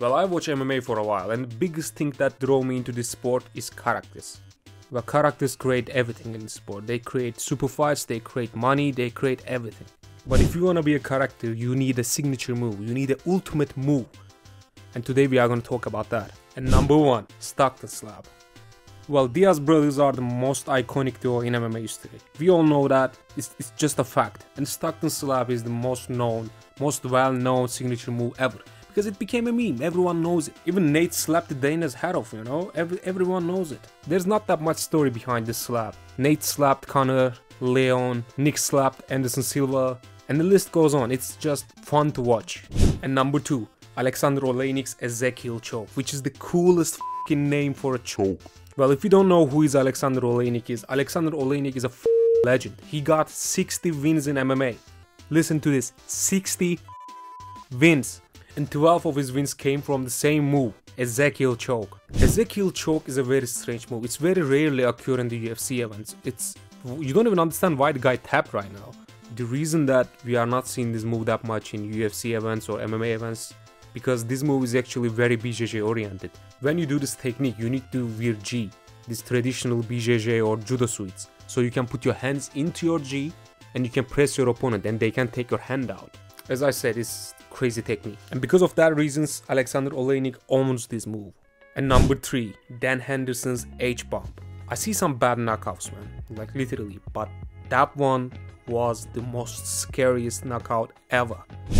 Well, I watch MMA for a while, and the biggest thing that drew me into this sport is characters. Well, characters create everything in the sport. They create super fights, they create money, they create everything. But if you want to be a character, you need a signature move. You need an ultimate move. And today we are going to talk about that. And number one, Stockton Slap. Well, Diaz brothers are the most iconic duo in MMA history. We all know that, it's, it's just a fact. And Stockton Slap is the most known, most well-known signature move ever. Because it became a meme, everyone knows it. Even Nate slapped Dana's head off, you know? Every, everyone knows it. There's not that much story behind this slap. Nate slapped Conor, Leon, Nick slapped Anderson Silva, and the list goes on. It's just fun to watch. And number 2, Alexander Oleynik's Ezekiel choke, which is the coolest name for a choke. Well, if you don't know who is Alexander Oleynik is, Alexander Oleynik is a legend. He got 60 wins in MMA. Listen to this, 60 wins. And 12 of his wins came from the same move, Ezekiel choke. Ezekiel choke is a very strange move. It's very rarely occur in the UFC events. It's you don't even understand why the guy tapped right now. The reason that we are not seeing this move that much in UFC events or MMA events because this move is actually very BJJ oriented. When you do this technique, you need to wear gi, this traditional BJJ or judo suits. So you can put your hands into your gi and you can press your opponent and they can take your hand out. As I said, it's crazy technique. And because of that reasons, Alexander Oleinik owns this move. And number 3, Dan Henderson's H-bomb. I see some bad knockouts man, like literally, but that one was the most scariest knockout ever.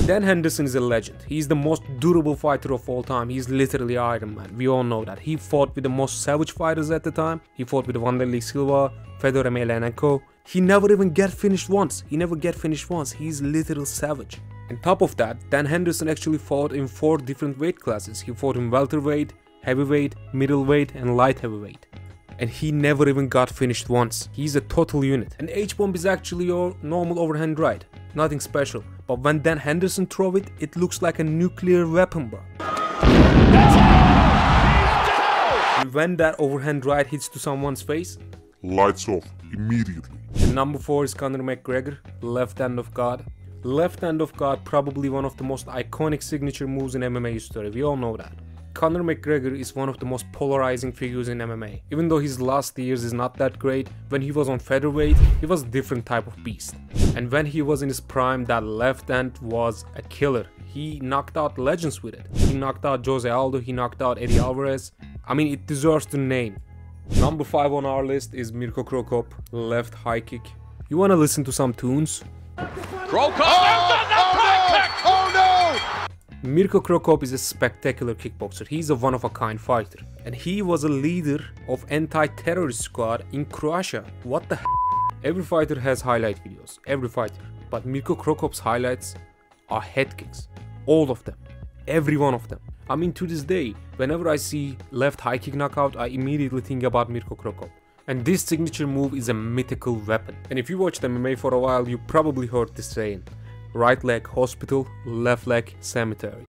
Dan Henderson is a legend. He's the most durable fighter of all time. He's literally Iron Man. We all know that. He fought with the most savage fighters at the time. He fought with Wanderlei Silva, Fedor Emelianenko. He never even get finished once. He never get finished once. He's literal savage. On top of that, Dan Henderson actually fought in four different weight classes. He fought in welterweight, heavyweight, middleweight and light heavyweight and he never even got finished once. He's a total unit. An H-bomb is actually your normal overhand right, nothing special. But when Dan Henderson throw it, it looks like a nuclear weapon bro. And when that overhand right hits to someone's face, lights off immediately. And number 4 is Conor McGregor, left hand of God. Left hand of God, probably one of the most iconic signature moves in MMA history, we all know that. Conor McGregor is one of the most polarizing figures in MMA. Even though his last years is not that great, when he was on featherweight, he was a different type of beast. And when he was in his prime, that left hand was a killer. He knocked out legends with it. He knocked out Jose Aldo, he knocked out Eddie Alvarez. I mean, it deserves the name. Number 5 on our list is Mirko Cro Cop, left high kick. You wanna listen to some tunes? Cro Cop! Oh, oh, oh no! oh no! Mirko Cro Cop is a spectacular kickboxer. He's a one-of-a-kind fighter. And he was a leader of anti-terrorist squad in Croatia. What the Every fighter has highlight videos. Every fighter. But Mirko Cro Cop's highlights are head kicks. All of them. Every one of them. I mean to this day, whenever I see left high kick knockout, I immediately think about Mirko Cro Cop. And this signature move is a mythical weapon. And if you watched MMA for a while, you probably heard this saying right leg hospital, left leg cemetery.